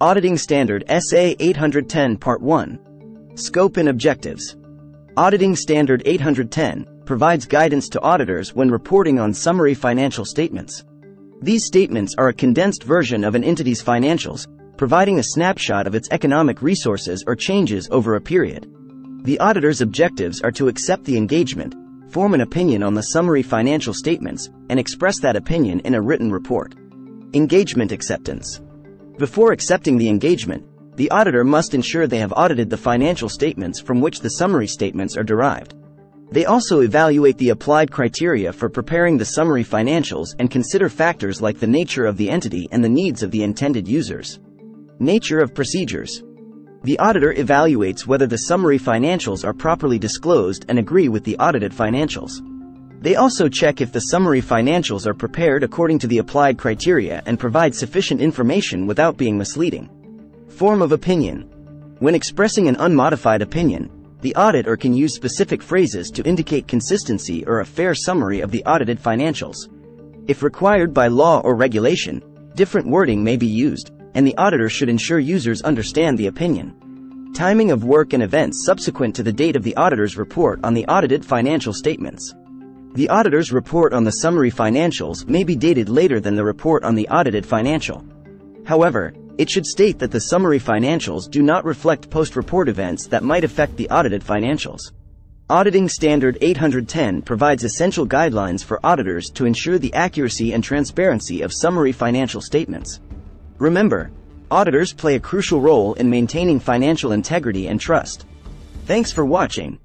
Auditing Standard SA 810 Part 1. Scope and Objectives. Auditing Standard 810 provides guidance to auditors when reporting on summary financial statements. These statements are a condensed version of an entity's financials, providing a snapshot of its economic resources or changes over a period. The auditor's objectives are to accept the engagement, form an opinion on the summary financial statements, and express that opinion in a written report. Engagement acceptance. Before accepting the engagement, the auditor must ensure they have audited the financial statements from which the summary statements are derived. They also evaluate the applied criteria for preparing the summary financials and consider factors like the nature of the entity and the needs of the intended users. Nature of procedures. The auditor evaluates whether the summary financials are properly disclosed and agree with the audited financials. They also check if the summary financials are prepared according to the applied criteria and provide sufficient information without being misleading. Form of opinion. When expressing an unmodified opinion, the auditor can use specific phrases to indicate consistency or a fair summary of the audited financials. If required by law or regulation, different wording may be used, and the auditor should ensure users understand the opinion. Timing of work and events subsequent to the date of the auditor's report on the audited financial statements. The auditor's report on the summary financials may be dated later than the report on the audited financial. However, it should state that the summary financials do not reflect post-report events that might affect the audited financials. Auditing Standard 810 provides essential guidelines for auditors to ensure the accuracy and transparency of summary financial statements. Remember, auditors play a crucial role in maintaining financial integrity and trust. Thanks for watching.